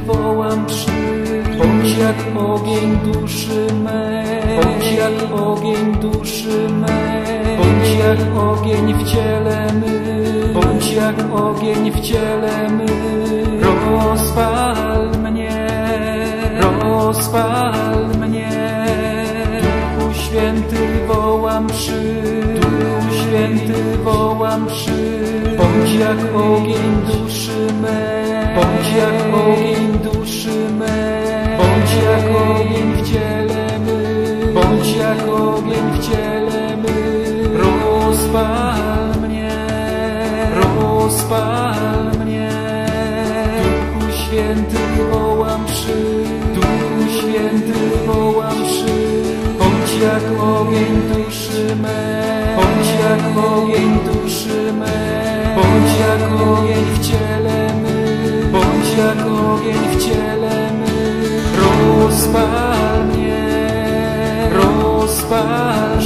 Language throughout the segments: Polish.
wołam przy. Bądź jak ogień duszy mej, bądź jak ogień duszy mej, bądź jak ogień w ciele my, bądź jak ogień w ciele my. Rozpal mnie, rozpal mnie. Duchu Święty wołam przy, Święty wołam przy. Bądź jak ogień duszy me, bądź jak ogień duszy me, bądź jak ogień w ciele my, bądź jak ogień w ciele my. Rozpal mnie, rozpal mnie. Duchu Święty ogień w ciele my. Rozpal mnie, rozpal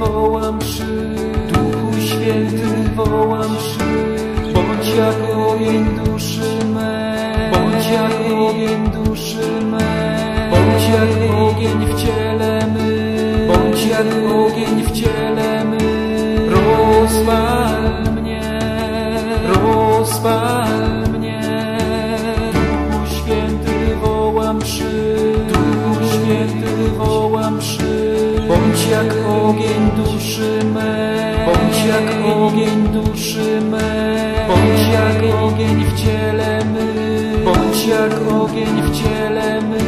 wołam przy, Duchu Święty wołam przy. Bądź jak ogień duszy me, bądź jak ogień duszy me, bądź jak ogień w ciele my, bądź jak ogień w ciele my. Rozpal mnie, rozpal mnie. Duchu Święty wołam przy, Duchu Święty wołam jak ogień duszy bądź jak ogień duszy bądź jak ogień w ciele my, bądź jak ogień w ciele my.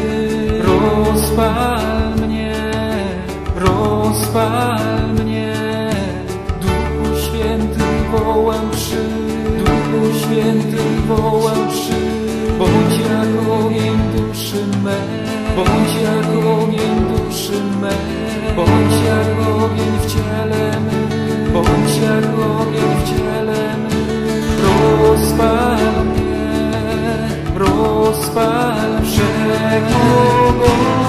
Rozpal mnie, rozpal mnie. Duchu Święty wołam przy, Duchu Święty wołam przy. Bądź jak ogień duszy bądź jak ogień jak w ciele. Rozpal mnie, rozpal wszechmogący